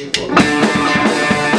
Chivo.